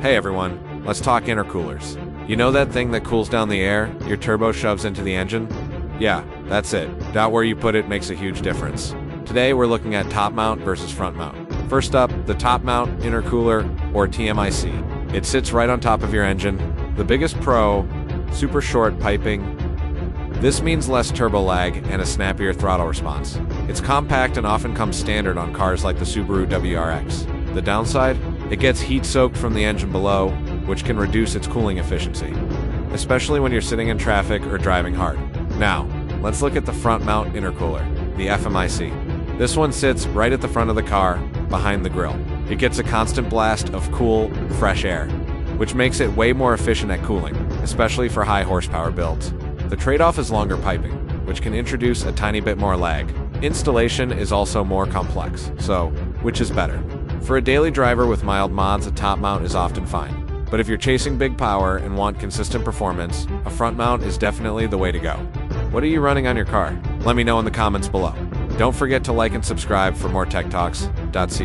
Hey everyone, let's talk intercoolers. You know that thing that cools down the air your turbo shoves into the engine? Yeah, that's it. Doubt where you put it makes a huge difference. Today we're looking at top mount versus front mount. First up, the top mount intercooler, or TMIC. It sits right on top of your engine. The biggest pro, super short piping. This means less turbo lag and a snappier throttle response. It's compact and often comes standard on cars like the Subaru WRX. The downside? It gets heat soaked from the engine below, which can reduce its cooling efficiency, especially when you're sitting in traffic or driving hard. Now, let's look at the front mount intercooler, the FMIC. This one sits right at the front of the car, behind the grille. It gets a constant blast of cool, fresh air, which makes it way more efficient at cooling, especially for high horsepower builds. The trade-off is longer piping, which can introduce a tiny bit more lag. Installation is also more complex, so which is better? For a daily driver with mild mods, a top mount is often fine. But if you're chasing big power and want consistent performance, a front mount is definitely the way to go. What are you running on your car? Let me know in the comments below. Don't forget to like and subscribe for more tech talks.ca.